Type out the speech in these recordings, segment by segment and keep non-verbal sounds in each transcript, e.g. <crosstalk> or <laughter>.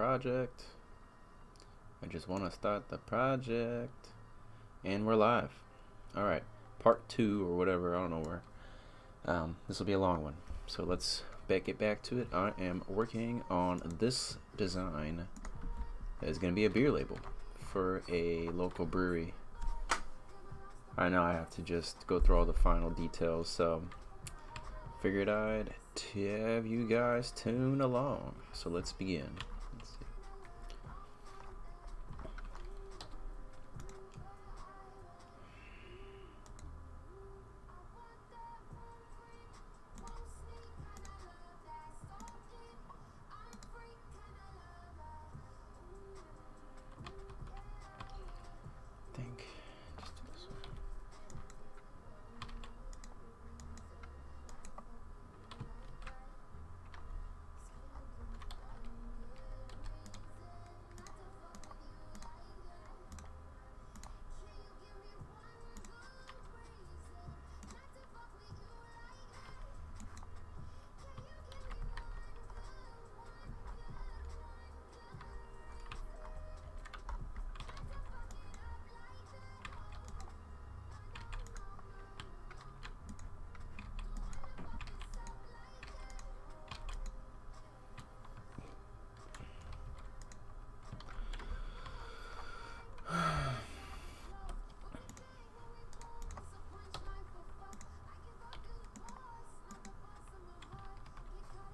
project. I just want to start the project. And we're live. Alright, part two or whatever, I don't know where. Um, this will be a long one. So let's back get back to it. I am working on this design that is going to be a beer label for a local brewery. I know I have to just go through all the final details, so figured I'd have you guys tune along. So let's begin.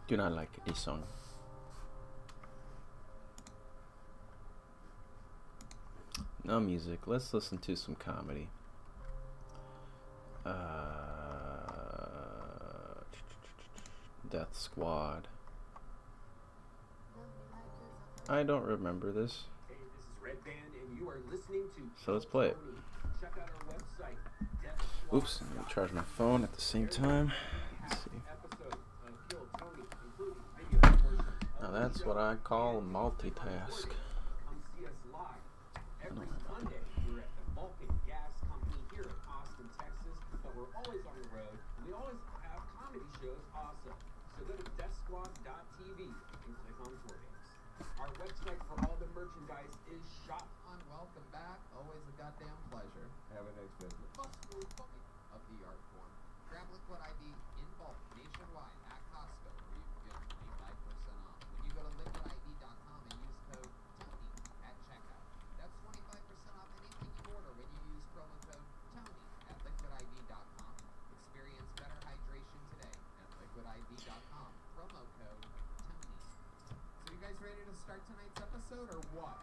Do not like this song. No music. Let's listen to some comedy. Uh, Death Squad. I don't remember this. Hey, this is Redban, and you are listening to. So let's play it. Check out our website. Oops, I'm gonna charge my phone at the same time. Let's see. Episodes of Kill Tony, including video portions of Now the that's what I call multitask. Come see us live. Every Monday, we're at the Vulcan Gas Company here in Austin, Texas, but we're always on the road. and We always have comedy shows also. So go to deathsquad.tv and click on tour dates. Our website for all the merchandise is shop on welcome back. Always a goddamn pleasure. Have a next visit. Possible copy of the art form. Grab Liquid I.V. in bulk nationwide at Costco where you can get 25% off. When you go to liquidiv.com and use code TONY at checkout, that's 25% off anything you order when you use promo code TONY at liquidiv.com. Experience better hydration today at liquidiv.com. Promo code TONY. So you guys ready to start tonight's episode or what?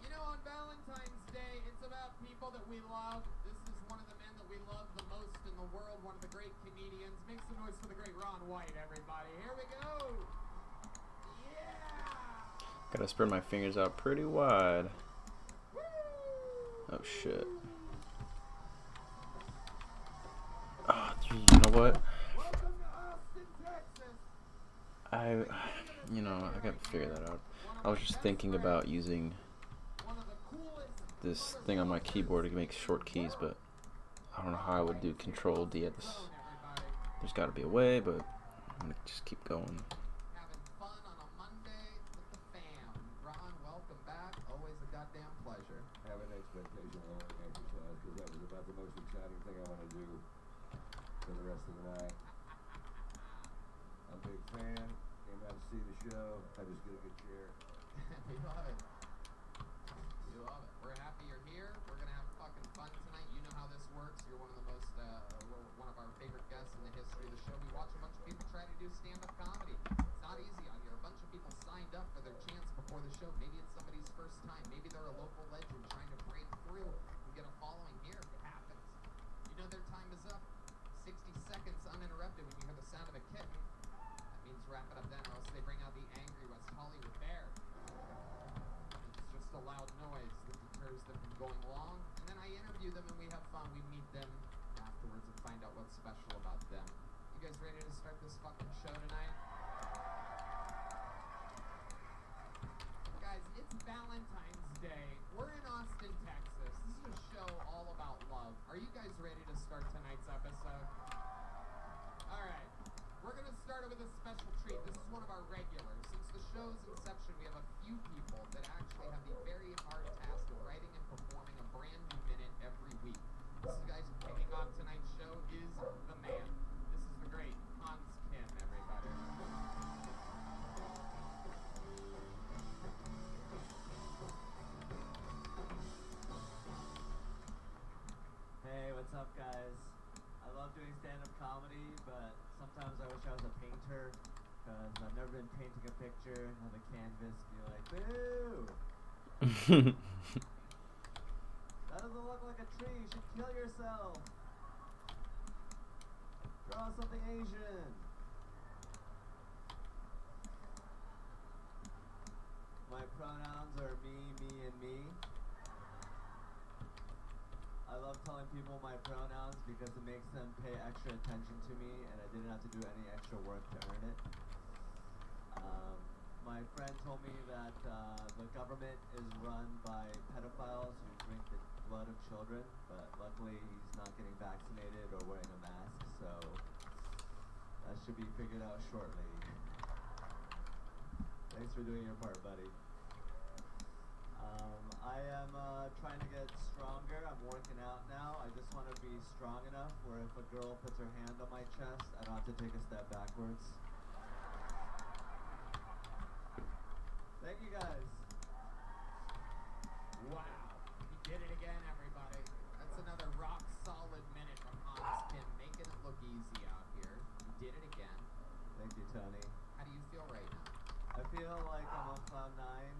You know, on Valentine's Day, it's about people that we love. This is one of the men that we love the most in the world, one of the great comedians. Make some noise for the great Ron White, everybody. Here we go. Yeah. Gotta spread my fingers out pretty wide. Oh shit. Oh, you know what? I, you know, I gotta figure that out. I was just thinking about using this thing on my keyboard to make short keys, but I don't know how I would do Control D at this. There's gotta be a way, but I'm gonna just keep going. Having fun on a Monday with the fam. Ron, welcome back. Always a goddamn pleasure. Have an expectation of exercise because that was about the most exciting thing I want to do for the rest of the night. I'm a big fan. Came out to see the show. I just get a good chair. we love it. We love it. We're happy you're here. We're gonna have fucking fun tonight. You know how this works. You're one of the most, uh, well, one of our favorite guests in the history of the show. We watch a bunch of people try to do stand-up comedy. It's not easy out here. A bunch of people signed up for their chance before the show. Maybe it's somebody's first time. Maybe they're a local legend trying to break through and get a following here. It happens. You know their time is up. 60 seconds uninterrupted when you hear the sound of a kitten. That means wrap it up then, or else they bring out the angry West Hollywood bear. It's just a loud noise that deters them from going along. And then I interview them and we have fun. We meet them afterwards and find out what's special about them. You guys ready to start this fucking show tonight? Guys, it's Valentine's Day. We're in Austin, Texas. This is a show all about love. Are you guys ready to start tonight's episode? We're going to start with a special treat. This is one of our regulars. Since the show's inception, we have a few people that actually have the very hard task of writing and performing a brand new minute every week. This is guys kicking off tonight's show is the man. This is the great Hans Kim, everybody. Hey, what's up, guys? sometimes I wish I was a painter because I've never been painting a picture on the canvas be like, boo! <laughs> that doesn't look like a tree. You should kill yourself. Draw something Asian. My pronouns are me, me, and me. I love telling people my pronouns because it makes them pay extra attention to me, and I didn't have to do any extra work to earn it. Um, my friend told me that uh, the government is run by pedophiles who drink the blood of children, but luckily he's not getting vaccinated or wearing a mask, so that should be figured out shortly. Thanks for doing your part, buddy. Um, I am uh, trying to get stronger. I'm working out now. I just want to be strong enough where if a girl puts her hand on my chest, I don't have to take a step backwards. Thank you guys. Wow. He did it again, everybody. That's another rock solid minute from Hans Kim, making it look easy out here. He did it again. Thank you, Tony. How do you feel right now? I feel like I'm on cloud nine.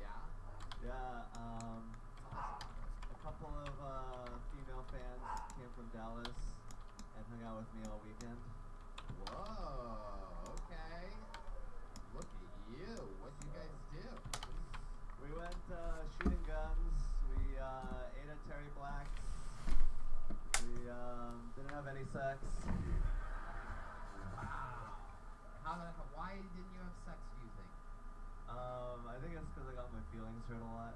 Yeah? Yeah, um, a couple of uh, female fans came from Dallas and hung out with me all weekend. Whoa, okay. Look at you. What'd you guys do? We went uh, shooting guns. We uh, ate at Terry Black's. We um, didn't have any sex. Wow. How the why didn't you have sex, do you think? Um, I think it's because I got my feelings hurt a lot.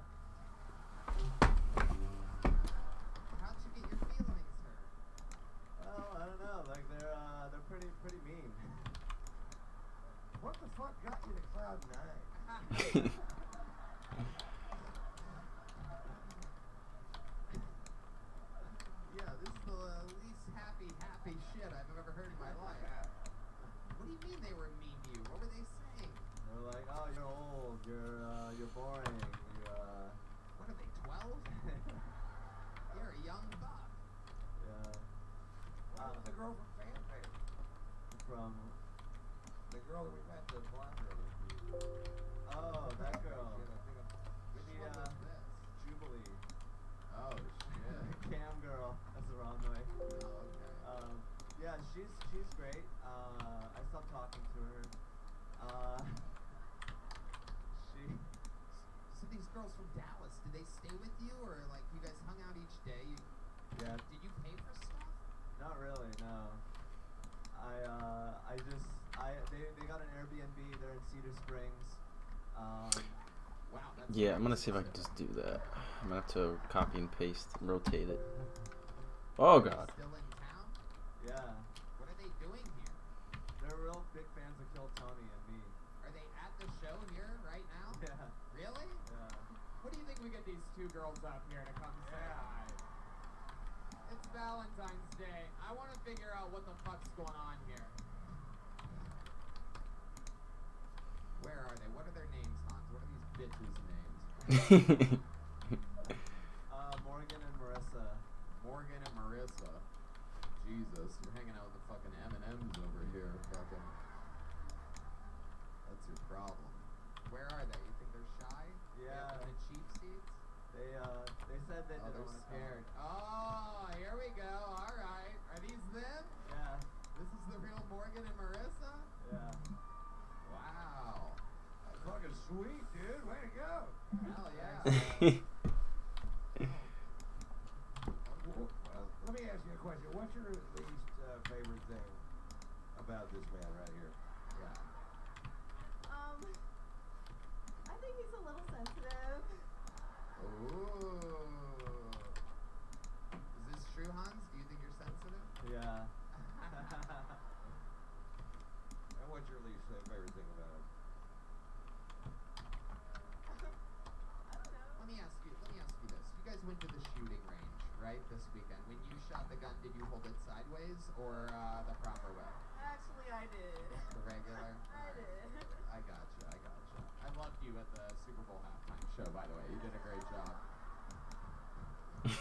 She's she's great. Uh, I stopped talking to her. Uh, <laughs> she so these girls from Dallas, did they stay with you, or like you guys hung out each day? You, yeah, did you pay for stuff? not really. No. I uh, I just I they they got an Airbnb. They're in Cedar Springs. Um, Wow, yeah, I'm gonna see if I can just do that. I'm gonna have to copy and paste, rotate it. Oh god. Still in town? yeah, What are they doing here? they're real big fans of Kill Tony and me. Are they at the show here right now? Yeah, Really? yeah. What do you think we get these two girls up here to come say hi? It's Valentine's Day. I want to figure out what the fuck's going on here. Where are they? What are their names, Hans? What are these bitches' names? <laughs> Uh, Morgan and Marissa. Morgan and Marissa. Jesus, you're hanging out with the fucking M&Ms over here. Fucking. That's your problem. Where are they? You think they're shy? Yeah. in the cheap seats? They uh they said they oh, didn't they're want to scared. Oh, here we go. All right. Are these them? Yeah, This is the real Morgan and Marissa? yeah. Wow. That's fucking sweet, dude. Way to go. Hell yeah. <laughs> Well, well, let me ask you a question. What's your least uh, favorite thing about this man right here?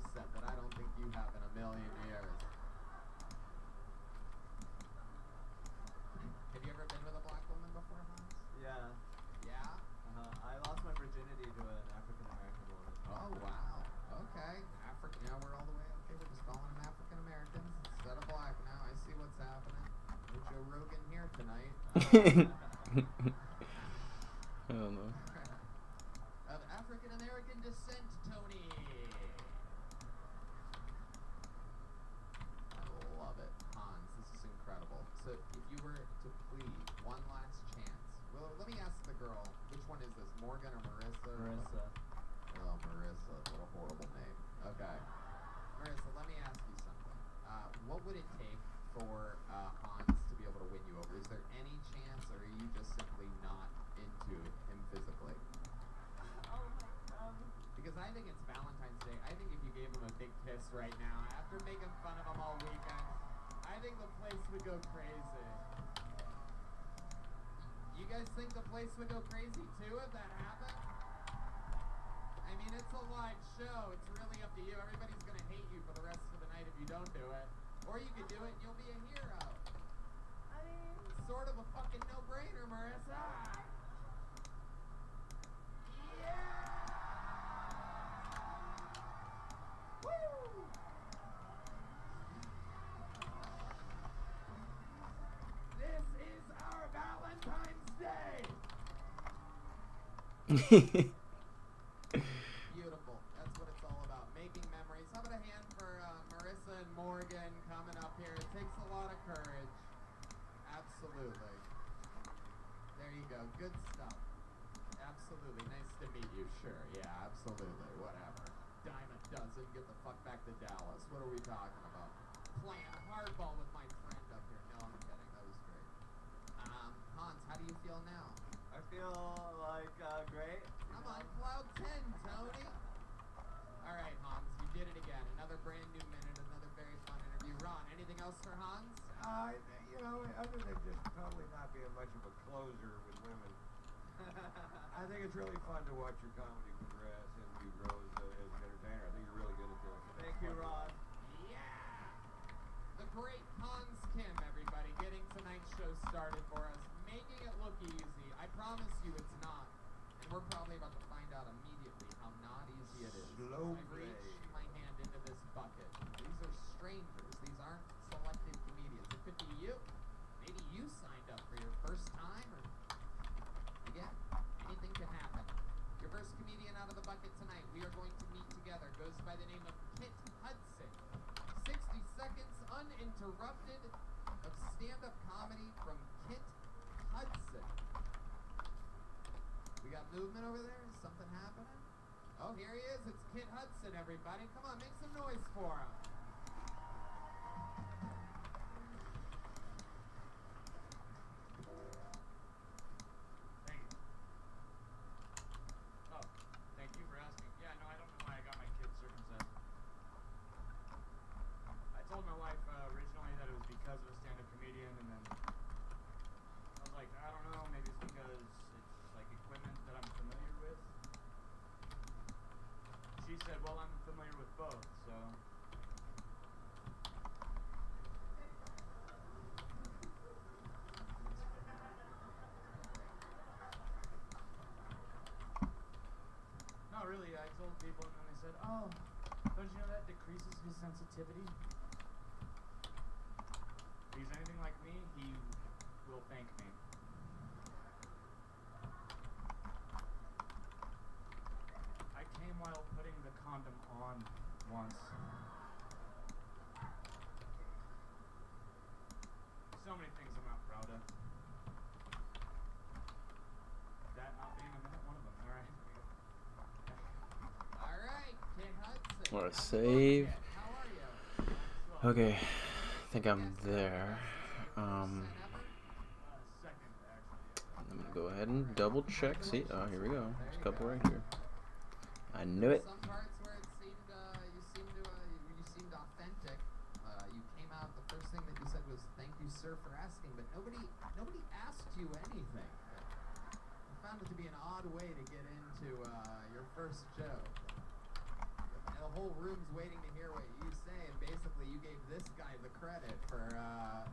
skill set that I don't think you have in a million years. Have you ever been with a black woman before, Hans? Yeah. Yeah? Uh-huh. I lost my virginity to an African American woman. Oh wow. Okay. African. Yeah, we're all the way. Okay, we're just calling them African Americans instead of black now. I see what's happening. No Joe Rogan here tonight. I <laughs> don't know. of African American descent, Tony. I love it, Hans. This is incredible. So, if you were to plead one last chance, well, let me ask the girl. Which one is this, Morgan or Marissa? or what? Marissa. Oh, Marissa, what a horrible name. Okay. Marissa, let me ask you something. Uh, what would it take for uh, Hans to be able to win you over? Is there any chance, or are you just simply not into him physically? Oh my um Because I think it's Valentine's Day. I think if you gave him a big kiss right now, after making fun of him all weekend, I think the place would go crazy. You guys think the place would go crazy too if that happened? I mean, it's a live show. It's really up to you. Everybody's gonna hate you for the rest of the night if you don't do it. Or you could do it and you'll be a hero. I mean Sort of a fucking no-brainer, Marissa. Beautiful. That's what it's all about. Making memories. How about a hand for uh, Marissa and Morgan coming up here? It takes a lot of courage. Absolutely. There you go. Good stuff. Absolutely. Nice to meet you. Sure. Yeah, absolutely. Whatever. Dime a dozen. Get the fuck back to Dallas. What are we talking about? Playing hardball with my friend up here. No, I'm kidding. That was great. Um, Hans, how do you feel now? I feel like uh, great. you I'm on cloud 10, Tony. All right, Hans, you did it again. Another brand new minute, another very fun interview. Ron, anything else for Hans? Uh, you know, other than just probably not being much of a closer with women, <laughs> I think it's really fun to watch your comedy progress and you grow as, a, as an entertainer. I think you're really good at this. Thank you, Ron. Yeah! The great Hans Kim, everybody, getting tonight's show started for us, making it look easy. I promise you it's not. And we're probably about to find out immediately how not easy it is. Slow play. reached my hand into this bucket. These are strangers. These aren't selected comedians. It could be you. Maybe you signed up for your first time or again, anything can happen. Your first comedian out of the bucket tonight, we are going to meet together, goes by the name of Kit Hudson. 60 seconds uninterrupted of stand-up comedy from Kit Hudson. We got movement over there? Is something happening? Oh, here he is. It's Kit Hudson, everybody. Come on, make some noise for him. Thank you. Oh, thank you for asking. Yeah, no, I don't know why I got my kids circumcised. I told my wife uh, originally that it was because of a stand-up comedian, and then I was like, I don't know, maybe it's because it's like equipment that I'm familiar with. She said, well, I'm familiar with both, so. No, really, I told people and then they said, oh, don't you know that decreases his sensitivity? If he's anything like me, he will thank me. I came while putting the condom on once. So many things I'm not proud of. That not being a minute, one of them. Alright. All right, Kit Save. Okay, I think I'm there. Um, gonna Go ahead and double check. See, oh, here we go. There's a couple right here. I knew it. Some parts where it seemed uh, you seemed to uh, you, you seemed authentic. Uh, you came out. The first thing that you said was "Thank you, sir, for asking," but nobody nobody asked you anything. I found it to be an odd way to get into uh, your first show. And the whole room's waiting to hear what you say, and basically you gave this guy the credit for uh,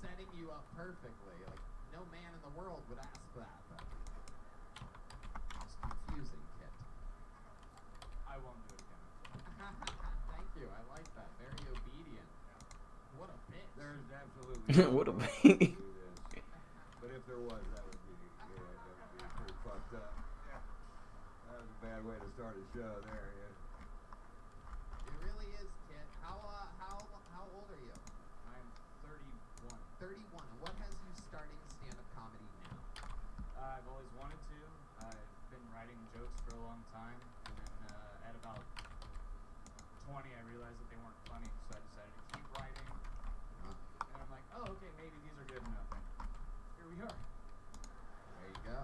setting you up perfectly. Like no man in the world would ask that. But it's confusing, Kit. I won't do it again. <laughs> Thank you. I like that. Very obedient. What a bitch. There's absolutely <laughs> What a no way. way to do this. But if there was, that would be yeah, that would be pretty fucked up. <laughs> That was a bad way to start a show there. Yeah. It really is, Kit. How uh, how how old are you? I'm 31. 31. And what has you starting stand-up comedy now? Uh, I've always wanted to. I've been writing jokes for a long time, and then uh, at about 20, I realized that they weren't funny, so I decided to keep writing. And I'm like, oh, okay, maybe these are good enough. And here we are. There you go.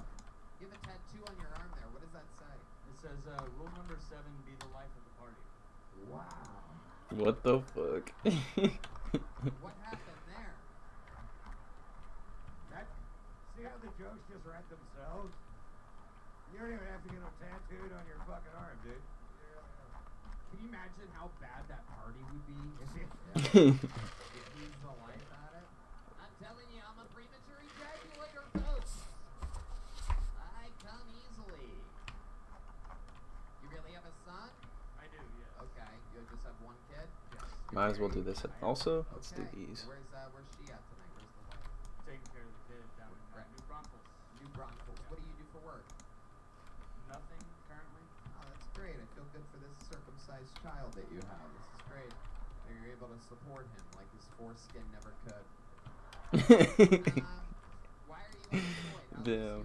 You have a tattoo on your arm there. What does that say? It says, uh, rule number seven: be the life of the party. Wow. What the fuck? <laughs> What happened there? That, see how the jokes just write themselves? You don't even have to get them tattooed on your fucking arm, dude. Can you imagine how bad that party would be if it yeah. <laughs> if <laughs> he's the life at it? I'm telling you, I'm a premature ejaculator, folks. I come easily. You really have a son? I do, yes. Okay, you just have one kid? Yes. Might as well do this also. Let's do these. Where's uh, where's she at tonight? Where's the wife? Taking care of the kid down in uh, Right. New Braunfels. New Braunfels. What do you do for work? Nothing currently. Oh, that's great. I feel good for this circumcised child that you have. This is great. That you're able to support him like his foreskin never could. <laughs> Um, why are you? How is this Yeah,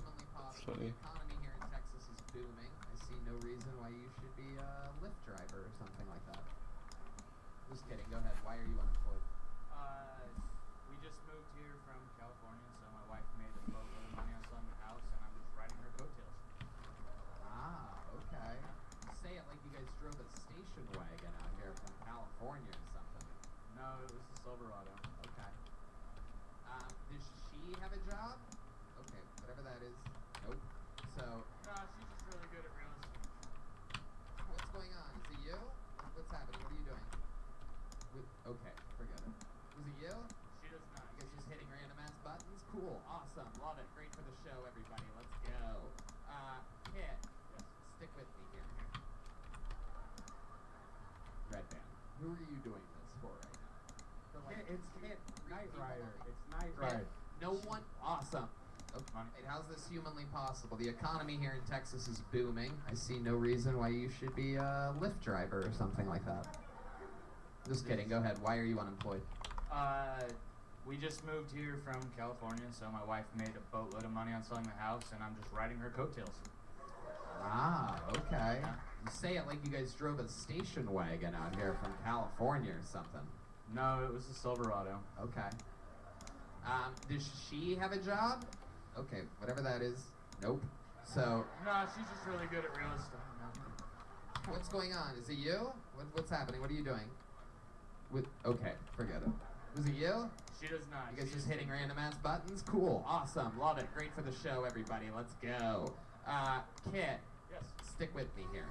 funny. The economy here in Texas is booming. I see no reason why you should be a Lyft driver or something like that. Just kidding. Go ahead. Why are you unemployed? Uh, we just moved here from California, so my wife made a boatload of money on selling the house, and I'm just riding her coattails. Ah, okay. You say it like you guys drove a station wagon out here from California or something. No, it was the Silverado. Okay. Um, does she have a job? Okay, whatever that is. Nope. So, No, she's just really good at real estate. what's going on? Is it you? What's happening? What are you doing? With, okay, forget it. Was it you? She does not. You guys just hitting random ass buttons? Cool, awesome, love it. Great for the show, everybody. Let's go. Uh, Kit, Yes. stick with me here. Redban, who are you doing this for right now? For like it's two, Kit three Knight Rider. It's Knight Rider. No one. Awesome. Okay. Money. How's this humanly possible? The economy here in Texas is booming. I see no reason why you should be a Lyft driver or something like that. Just kidding. Go ahead. Why are you unemployed? Uh, we just moved here from California, so my wife made a boatload of money on selling the house, and I'm just riding her coattails. Ah, okay. You say it like you guys drove a station wagon out here from California or something. No, it was a Silverado. Okay. Um, does she have a job? Okay, whatever that is. Nope. So, No, she's just really good at real estate. No. what's going on? Is it you? What, what's happening? What are you doing? With okay, forget it. Was it you? She does not. You guys She's just hitting random ass buttons? Cool, awesome, love it. Great for the show, everybody. Let's go. Uh, Kit. Stick with me here.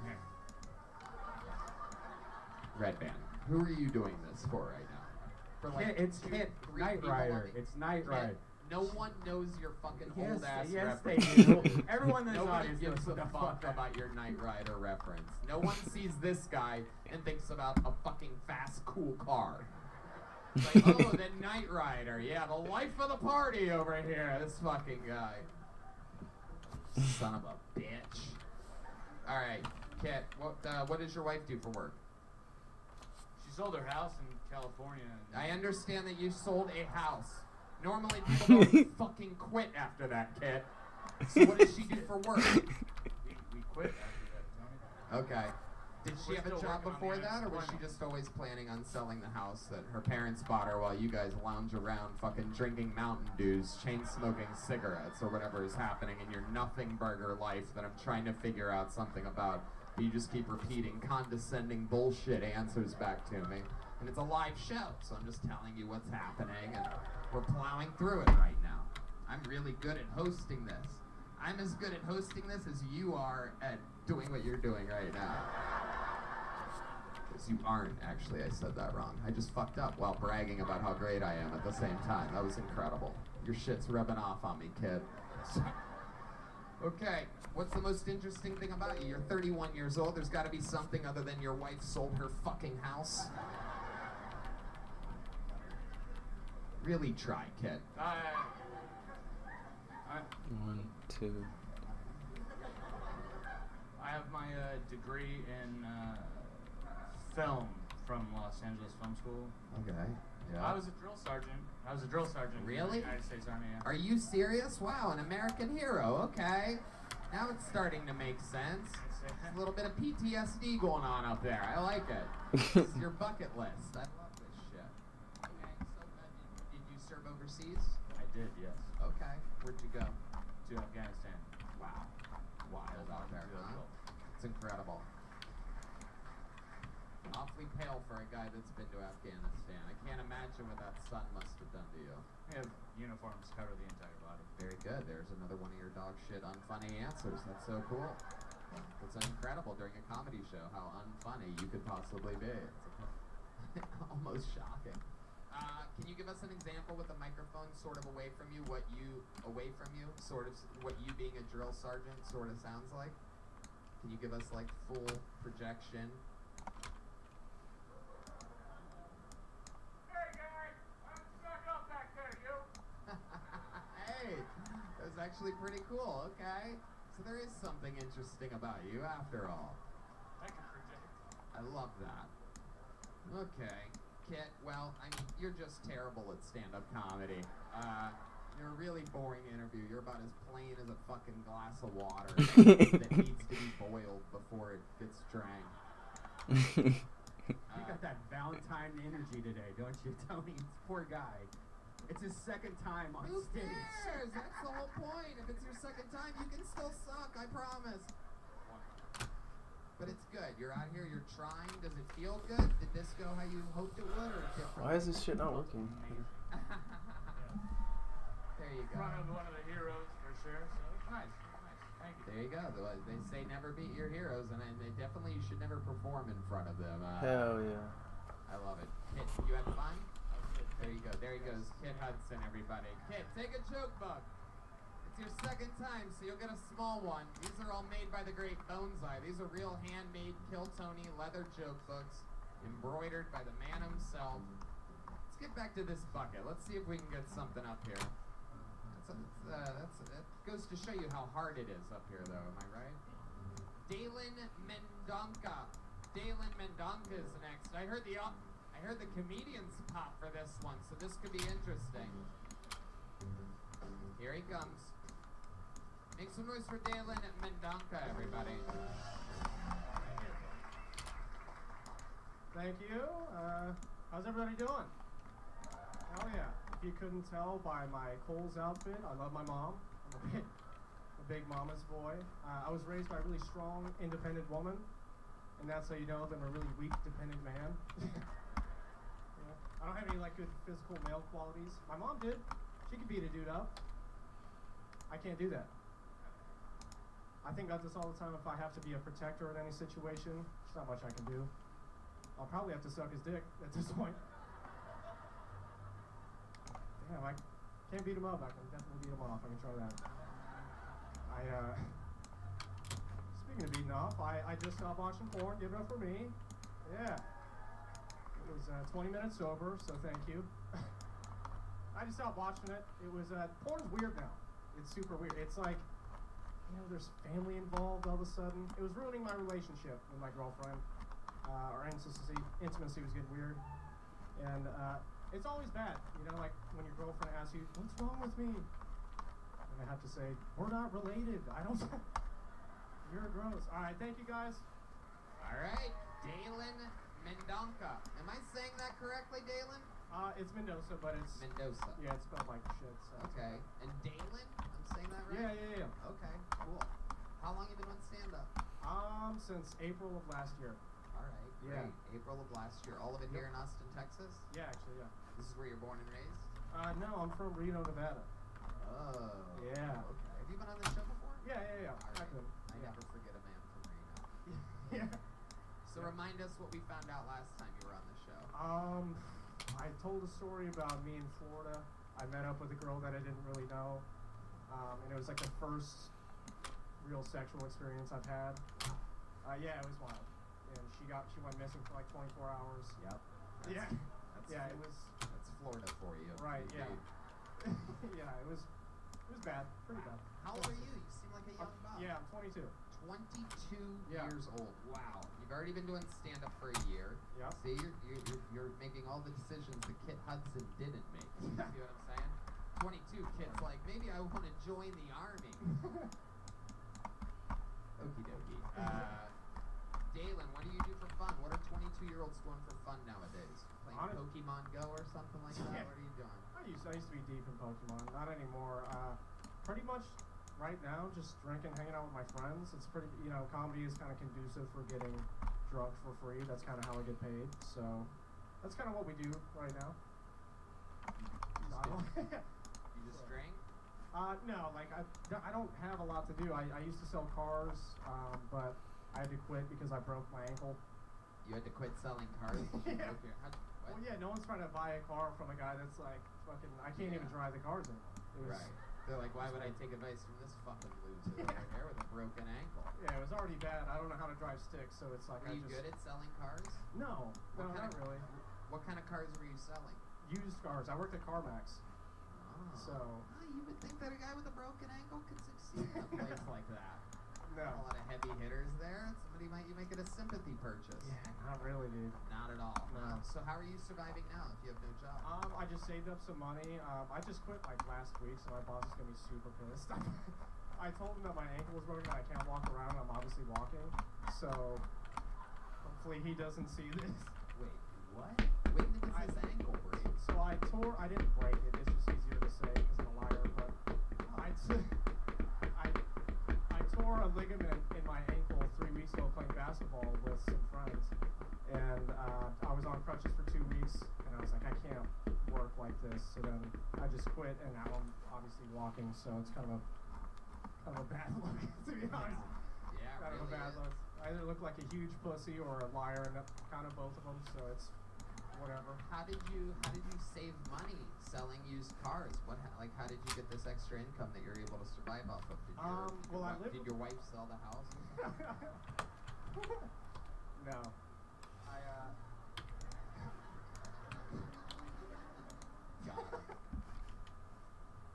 Redban, who are you doing this for right now? For Kit, it's two, Kit three Knight Rider. It's Knight Rider. No one knows your fucking Yes, old ass yes, they reference. do. <laughs> Everyone in this Nobody audience gives a fuck fuck about your Knight Rider reference. No one <laughs> sees this guy and thinks about a fucking fast, cool car. It's like, <laughs> oh, the Knight Rider. Yeah, the life of the party over here. This fucking guy. Son of a bitch. All right, Kit. What uh, what does your wife do for work? She sold her house in California. I understand that you sold a house. Normally <laughs> people don't fucking quit after that, Kit. So what does she do for work? <laughs> We, we quit after that, Tony. Okay. Did she have a job before that, or was she just always planning on selling the house that her parents bought her while you guys lounge around fucking drinking Mountain Dews, chain smoking cigarettes, or whatever is happening in your nothing burger life that I'm trying to figure out something about? But you just keep repeating condescending bullshit answers back to me. And it's a live show, so I'm just telling you what's happening, and we're plowing through it right now. I'm really good at hosting this. I'm as good at hosting this as you are at doing what you're doing right now. Because you aren't, actually. I said that wrong. I just fucked up while bragging about how great I am at the same time. That was incredible. Your shit's rubbing off on me, kid. <laughs> okay, what's the most interesting thing about you? You're 31 years old. There's got to be something other than your wife sold her fucking house. Really try, kid. I, I, One, two. I have my uh, degree in uh, film from Los Angeles Film School. Okay. Yeah. I was a drill sergeant. I was a drill sergeant. in the Really? United States Army. Yeah. Are you serious? Wow, an American hero. Okay. Now it's starting to make sense. It's, uh, A little bit of PTSD going on up there. I like it. <laughs> This is your bucket list. I love this shit. Okay, so uh, did, did you serve overseas? I did, yes. Okay. Where'd you go? To Afghanistan. Wow. Wild out there, huh? It's incredible. Awfully pale for a guy that's been to Afghanistan. I can't imagine what that sun must have done to you. We have uniforms cover the entire body. Very good. There's another one of your dog shit unfunny answers. That's so cool. It's incredible during a comedy show how unfunny you could possibly be. It's <laughs> almost shocking. Uh, can you give us an example with a microphone sort of away from you, what you, away from you, sort of, what you being a drill sergeant sort of sounds like? Can you give us like full projection? Hey guys, I'm stuck up back there, you. <laughs> hey, that was actually pretty cool. Okay, so there is something interesting about you after all. I can project. I love that. Okay, Kit. Well, I mean, you're just terrible at stand-up comedy. Uh, you're a really boring interview. You're about as plain as a fucking glass of water <laughs> that needs to be boiled before it gets drank. You got that Valentine energy today, don't you, Tony? It's poor guy. It's his second time on Who stage. cares? That's the whole point. If it's your second time, you can still suck. I promise. But it's good. You're out here. You're trying. Does it feel good? Did this go how you hoped it would, or different? Why is this shit not working? <laughs> there you go. Front of one of the heroes for sure. So it's nice. Nice. Thank you. There you go. They say never beat your heroes, and they definitely you should never perform in front of them. Uh, Hell yeah. I love it. Kit, you had fun? There you go. There he goes. Kit Hudson, everybody. Kit, take a joke book. It's your second time, so you'll get a small one. These are all made by the great Boneseye. These are real handmade Kill Tony leather joke books, embroidered by the man himself. Let's get back to this bucket. Let's see if we can get something up here. Uh, that's that goes to show you how hard it is up here, though. Am I right? Dalen Mendonca. Dalen Mendonca is next. I heard the au- I heard the comedians pop for this one, so this could be interesting. Here he comes. Make some noise for Dalen Mendonca, everybody. Thank you. Uh, how's everybody doing? Hell yeah. If you couldn't tell by my Kohl's outfit, I love my mom. I'm a big, a big mama's boy. Uh, I was raised by a really strong, independent woman, and that's how you know that I'm a really weak, dependent man. <laughs> Yeah. I don't have any like good physical male qualities. My mom did. She could beat a dude up. I can't do that. I think about this all the time. If I have to be a protector in any situation, there's not much I can do. I'll probably have to suck his dick at this point. Damn, I can't beat him up. I can definitely beat him off. I can try that. I, uh, speaking of beating off, I, I just stopped watching porn. Give it up for me. Yeah. It was uh, 20 minutes sober, so thank you. <laughs> I just stopped watching it. It was, uh, porn's weird now. It's super weird. It's like, you know, there's family involved all of a sudden. It was ruining my relationship with my girlfriend. Uh, our intimacy, intimacy was getting weird. And uh, it's always bad, you know, like when your girlfriend asks you, What's wrong with me? And I have to say, We're not related. I don't. <laughs> You're gross. All right, thank you guys. All right, Dalen Mendonca. Am I saying that correctly, Dalen? Uh, it's Mendoza, but it's Mendoza. yeah, it's spelled like shit. So Okay. And Dalen? I'm saying that right? Yeah, yeah, yeah. Okay, cool. How long have you been on stand up? Um, since April of last year. Right, Yeah. April of last year. All of it here in Austin, Texas? Yeah, actually, yeah. This is where you're born and raised? Uh, no, I'm from Reno, Nevada. Oh. Yeah. Okay. Have you been on this show before? Yeah, yeah, yeah. All I've I yeah. never forget a man from Reno. <laughs> yeah. So remind us what we found out last time you were on the show. Um, I told a story about me in Florida. I met up with a girl that I didn't really know, um, and it was like the first real sexual experience I've had. Uh, yeah, it was wild. And she got she went missing for like 24 hours. Yep. Yeah. That's <laughs> Yeah, it was That's Florida for you. right. Yeah. <laughs> Yeah, it was it was bad, pretty bad. How old are you? You seem like a Uh, young buck. yeah, I'm 22. 22 Yeah. years old. Wow. You've already been doing stand up for a year. Yeah. See, you're, you're, you're, you're making all the decisions that Kit Hudson didn't make. You <laughs> see what I'm saying? 22, Kit's like, maybe I want to join the army. Okie dokie. Uh, Dalen, what do you do for fun? What are 22 year olds doing for fun nowadays? Playing Pokemon Go or something like that? Yeah. What are you doing? I used I used to be deep in Pokemon, not anymore. Uh, pretty much right now, just drinking, hanging out with my friends. It's pretty, you know, comedy is kind of conducive for getting drugs for free. That's kind of how I get paid. So that's kind of what we do right now. I don't- You just <laughs> drink? uh, no, like I, I don't have a lot to do. I, I used to sell cars, um, but I had to quit because I broke my ankle. You had to quit selling cars? Yeah. Well, yeah, no one's trying to buy a car from a guy that's like fucking. I can't even drive the cars anymore. It was, Right. They're like, why would I take advice from this fucking loser <laughs> over here with a broken ankle? Yeah, it was already bad. I don't know how to drive sticks, so it's like Were I you just. good at selling cars? No, no, What kind not of, really. What kind of cars were you selling? Used cars. I worked at CarMax. Oh. So- Ah, you would think that a guy with a broken ankle could succeed in a <laughs> place like that. No. A lot of heavy hitters there. Somebody might you make it a sympathy purchase. Yeah, not really, dude. Not at all. No. Uh, so how are you surviving now if you have no job? Um, I just saved up some money. Um, I just quit like last week, so my boss is gonna be super pissed. <laughs> I told him that my ankle was broken and I can't walk around. I'm obviously walking, so hopefully he doesn't see this. Wait, what? When did I- his ankle break? So I tore. I didn't break it. It's just easier to say because I'm a liar. But I, t- <laughs> tore a ligament in my ankle three weeks ago playing basketball with some friends, and uh, I was on crutches for two weeks, and I was like, I can't work like this. So then I just quit, and now I'm obviously walking. So it's kind of a kind of a bad <laughs> look, to be honest. Yeah, Kind of a bad is. look. I either look like a huge pussy or a liar, and kind of both of them. So it's whatever. How did you how did you save money selling used cars? What like how did you get this extra income that you're able to survive off of? Did your, Um, well, I did your wife sell the house? <laughs> no. I uh <laughs>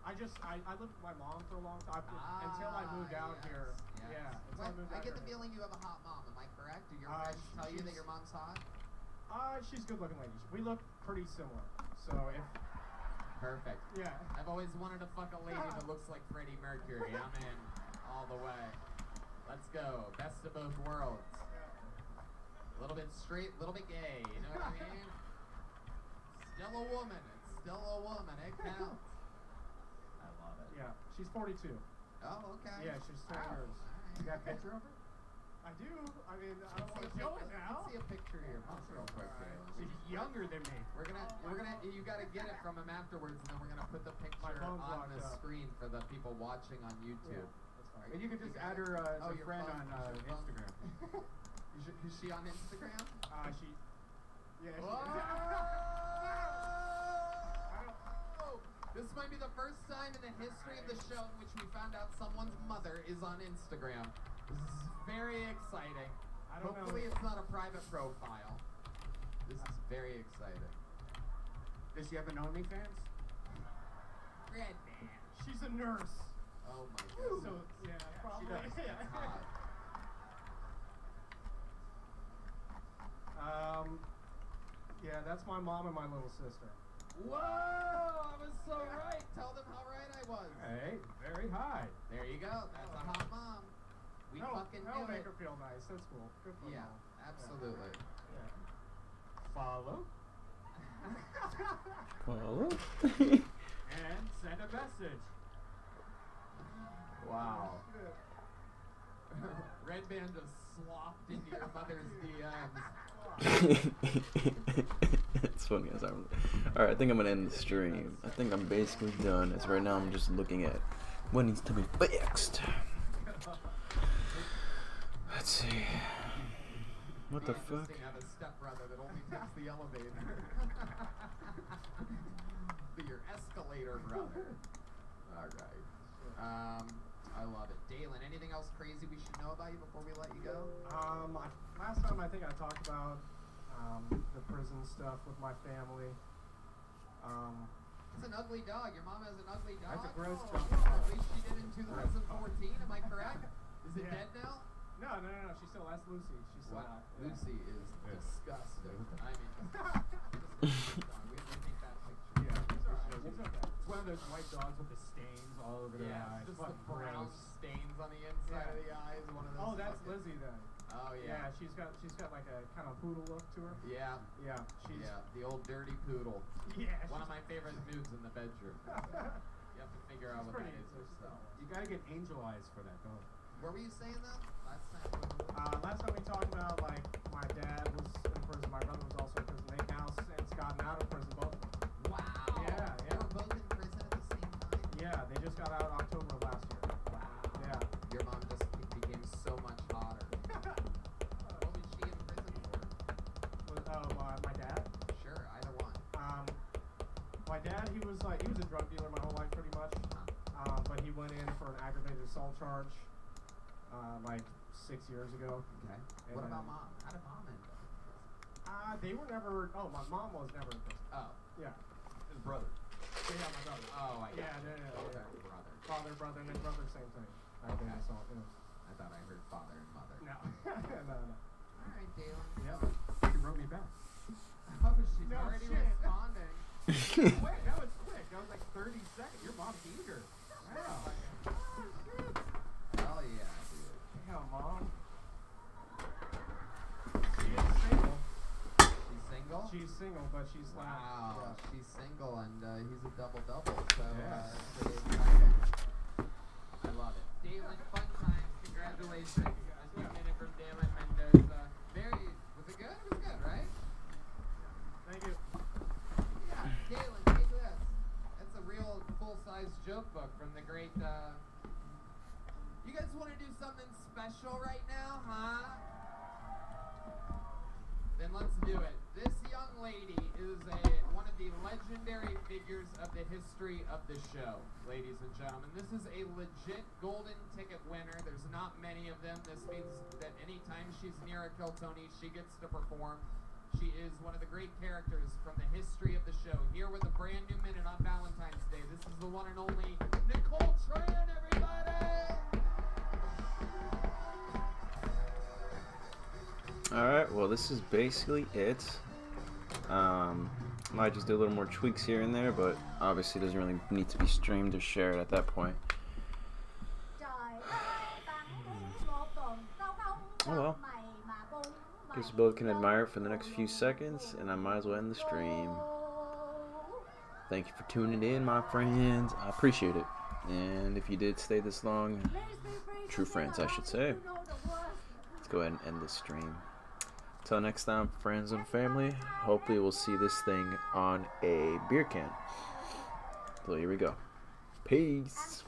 I just I, I lived with my mom for a long time until I moved Ah, out yes, here. yes. Yeah. What- I I get the feeling you have a hot mom. Am I correct? Do your Uh, friends tell you that your mom's hot? Uh she's a good looking lady. We look pretty similar. So if Perfect. yeah. I've always wanted to fuck a lady that <laughs> looks like Freddie Mercury. I'm in all the way. Let's go. Best of both worlds. A little bit straight, a little bit gay. You know what I mean? Still a woman. It's still a woman. It counts. I love it. Yeah. She's forty two. Oh, okay. Yeah, she's Wow. ten years. Alright. You got a picture of her? I do. I mean I don't Let's want see to a show pic- it let's now. see a picture here. mom real quick. She's younger than me. We're gonna, Oh, we're gonna, you gotta get it from him afterwards, and then we're gonna put the picture on the up. screen for the people watching on Yeah, YouTube. that's fine. And you can just got add her uh, as Oh, a friend phone. on uh, Instagram. <laughs> Is, she- is she on Instagram? Uh she yeah, she! <laughs> This might be the first time in the history of the show in which we found out someone's mother is on Instagram. This is very exciting. I don't know. Hopefully, it's not a private profile. This is very exciting. Does she have an OnlyFans? Red man. she's a nurse. Oh my god. So god. yeah, probably. does. <laughs> Hot. Um, yeah, that's my mom and my little sister. Whoa! I was so right. Tell them how right I was. Hey, very high. There you go. That's a hot mom. We that'll, fucking that'll knew make it. her feel nice. That's cool. Good for Yeah, mom. Absolutely. Follow <laughs> Well, <laughs> and send a message. Wow. Oh, Redban just slopped into your mother's DMs. <laughs> it's funny as I'm. All right, I think I'm gonna end the stream. I think I'm basically done. As right now, I'm just looking at what needs to be fixed. Let's see. What the fuck? interesting to have a stepbrother that only takes the elevator. <laughs> Be your escalator brother. Alright. Um, I love it. Dalen, anything else crazy we should know about you before we let you go? Um, I, last time I think I talked about um, the prison stuff with my family. Um, It's an ugly dog. Your mom has an ugly dog. That's a gross oh, dog. At least she did in 2014. <laughs> Am I correct? Is it Yeah. She's still that's Lucy. She's still Wow. Yeah. Lucy is Yeah. disgusting. <laughs> I mean, just, <laughs> just we, we take that picture. Yeah, it's alright. It's It's okay. It's one of those white dogs with the stains all over their Yeah, eyes. just the brown gross. stains on the inside of the eyes. One of those. Oh, that's fucking- Lizzie then. Oh Yeah. yeah. she's got she's got like a kind of poodle look to her. Yeah. Yeah, she's Yeah, the old dirty poodle. <laughs> yeah. One of my favorite moves in the bedroom. You have to figure out what that is pretty is so she's yourself. You gotta get angel eyes for that dog. What were you saying though? Last time. Uh, last time we talked about like my dad was in prison, my brother was also in prison. They now since gotten out of prison, both of them. Wow. Yeah, They were both in prison at the same time. Yeah, they just got out October of last year. Wow. Yeah. Your mom just became so much hotter. <laughs> What was she in prison for? Was, uh, my, my dad. Sure, either one. Um, my dad, he was like he was a drug dealer my whole life pretty much. Um, but he went in for an aggravated assault charge, uh, like six years ago. Okay. And What about mom? How did mom end up? Uh, they were never. Oh, my mom was never. Oh. Yeah. His brother. Yeah, my brother. Oh, I got Yeah, you. no, no, no, Okay, yeah. brother. Father, brother, and then brother, same thing. Aggravated Okay. assault. Yeah. I thought I heard father and mother. No. <laughs> no, no. All right, Dalen. Yeah. She wrote me back. Oh, she's No already shit. responding. quick, <laughs> that was quick. That was like 30 seconds. Your mom's eager. Wow. Hell yeah, dude. Damn, mom. She is single. She's single? She's single, but she's not. Wow, Yeah. she's single and uh, he's a double double. So Yeah. uh, pretty exciting. I love it. Dalen, fun times. Congratulations. As we get it from Dalen Mendoza. Very was it good? It was good, right? Thank you. Yeah. Dalen, take this. That's a real full size joke book from the great uh Guys wanna do something special right now, huh? Then let's do it. This young lady is a one of the legendary figures of the history of the show, ladies and gentlemen. This is a legit golden ticket winner. There's not many of them. This means that anytime she's near a Kill Tony, she gets to perform. She is one of the great characters from the history of the show. Here with a brand new minute on Valentine's Day. This is the one and only Nicole Tran, everybody! Alright, well, this is basically it. Um, might just do a little more tweaks here and there, but obviously doesn't really need to be streamed or shared at that point. Oh well. Guess both can admire it for the next few seconds, and I might as well end the stream. Thank you for tuning in, my friends. I appreciate it. And if you did stay this long, true friends, I should say. Let's go ahead and end this stream. Till next time, friends and family. Hopefully, we'll see this thing on a beer can. So here we go. Peace.